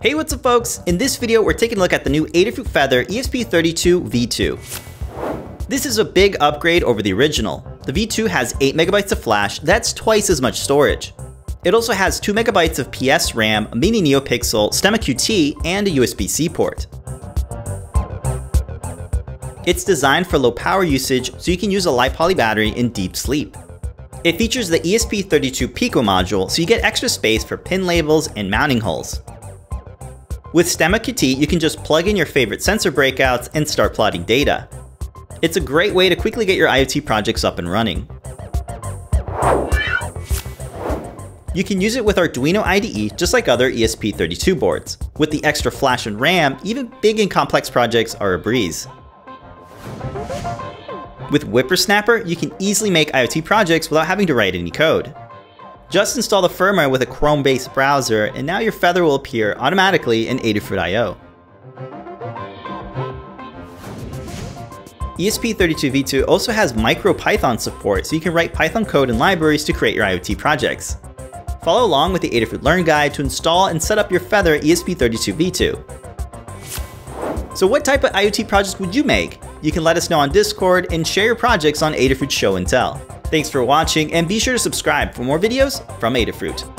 Hey what's up folks, in this video we're taking a look at the new Adafruit Feather ESP32 V2. This is a big upgrade over the original. The V2 has 8MB of flash, that's twice as much storage. It also has 2MB of PS RAM, a mini NeoPixel, Stemma QT, and a USB-C port. It's designed for low power usage so you can use a lipoly battery in deep sleep. It features the ESP32 Pico module so you get extra space for pin labels and mounting holes. With Stemma QT, you can just plug in your favorite sensor breakouts and start plotting data. It's a great way to quickly get your IoT projects up and running. You can use it with Arduino IDE just like other ESP32 boards. With the extra flash and RAM, even big and complex projects are a breeze. With WipperSnapper, you can easily make IoT projects without having to write any code. Just install the firmware with a Chrome-based browser, and now your Feather will appear automatically in Adafruit IO. ESP32v2 also has MicroPython support, so you can write Python code and libraries to create your IoT projects. Follow along with the Adafruit Learn Guide to install and set up your Feather ESP32v2. So what type of IoT projects would you make? You can let us know on Discord and share your projects on Adafruit Show and Tell. Thanks for watching and be sure to subscribe for more videos from Adafruit.